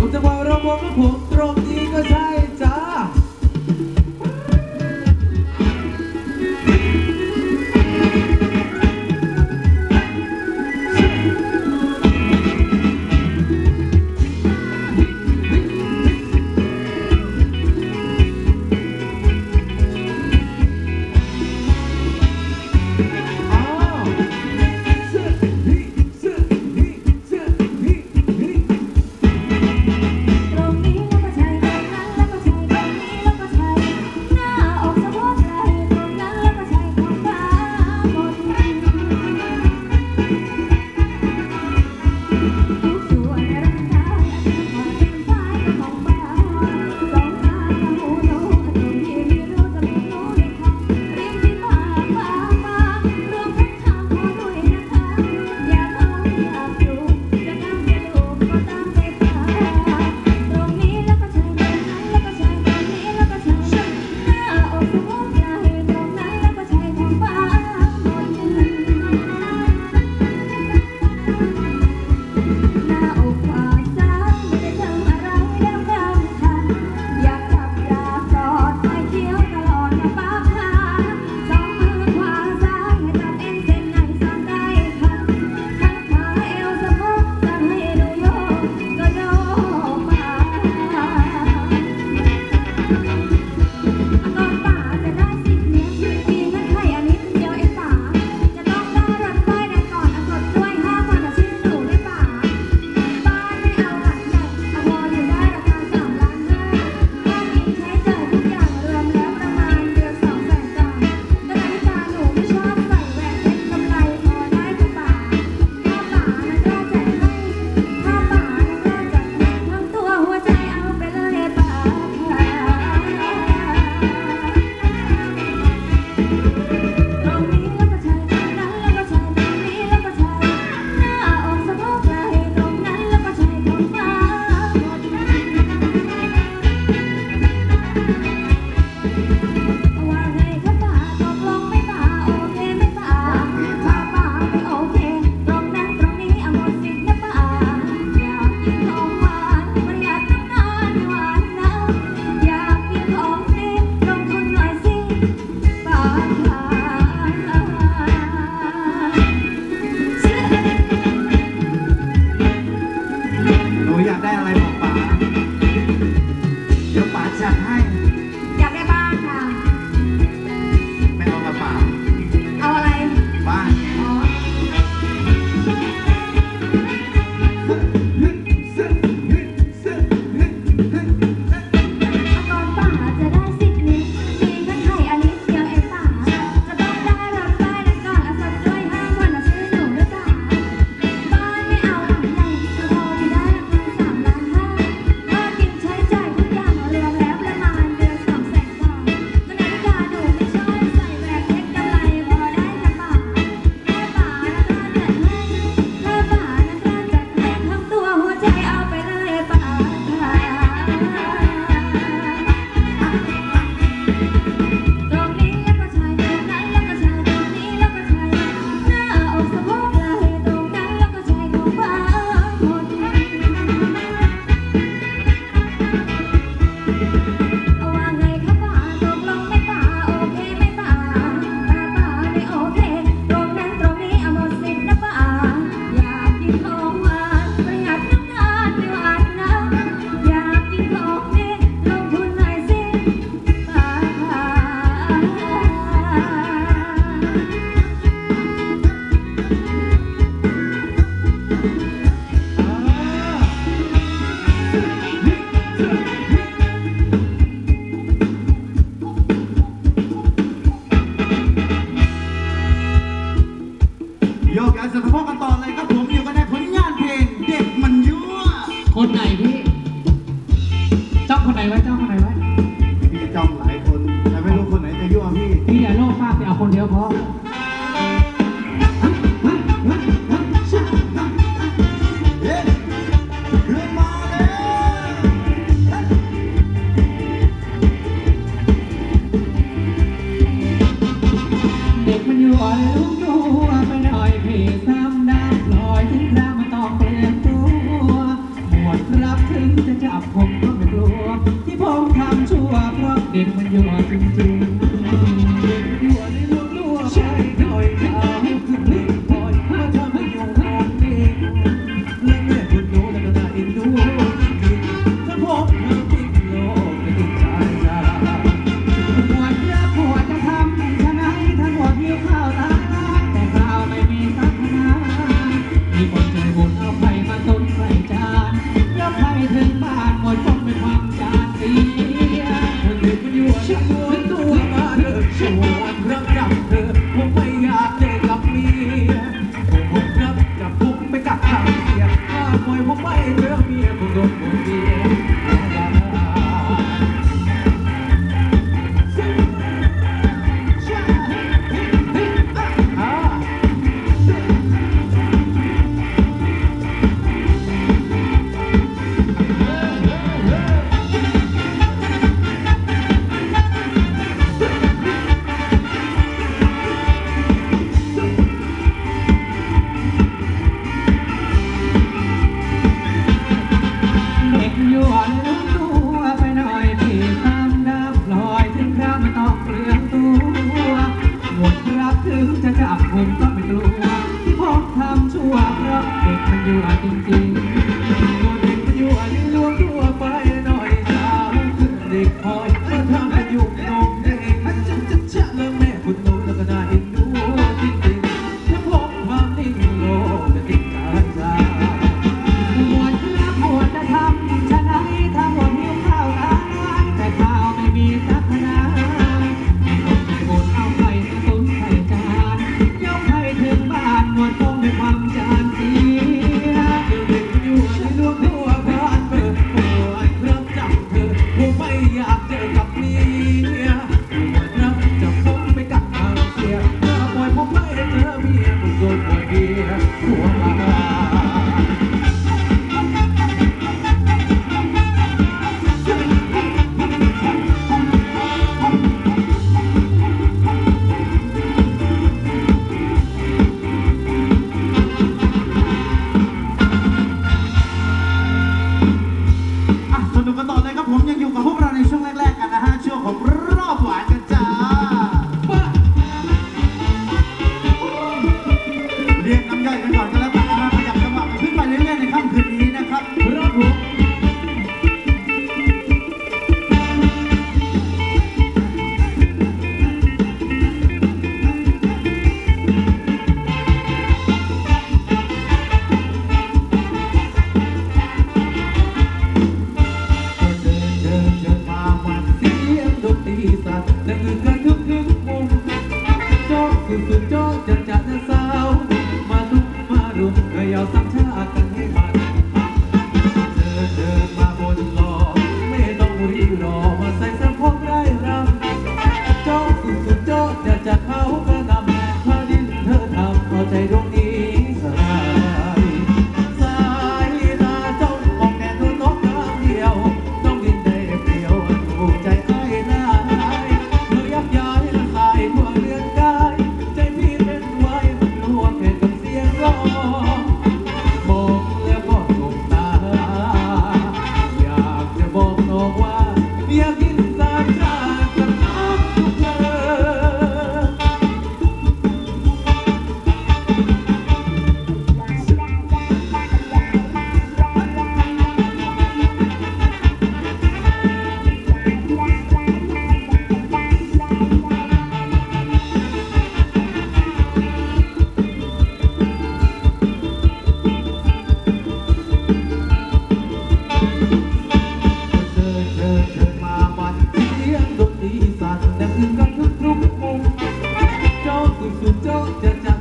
ผมจะพาเราบอกว่าผมตรงนี้ก็ใช่ ดู大 ดสุ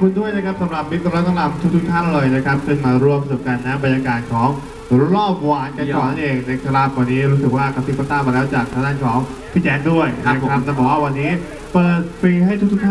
คุณด้วยนะครับสำหรับมิตรรักทั้งหลายทุกๆท่านเลยนะครับขึ้นมาร่วมสนุกกันนะบรรยากาศของรอบหวานกันก่อนนั่นเองนะครับวันนี้รู้สึกว่ากระซิบกระต้ามาแล้วจากทางด้านของพี่แจ๊ดด้วยนะครับจะบอกว่าวันนี้เปิดฟรีให้ทุกๆ